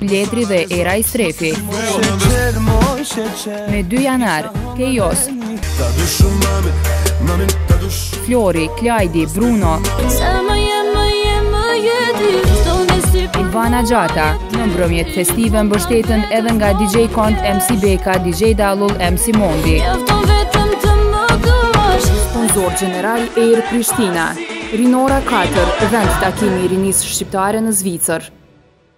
Ledri dhe Era Istrefi Me 2 janar, Kejos, Flori, Klajdi, Bruno, Elvana Gjata Mbrëmjet festive mbështeten edhe nga DJ Kont MC Beka, DJ Dalull, MC Mondi Sponsor gjeneral Air Prishtina Rinora katër, vendtakimi i rinisë shqiptare në Zvicër.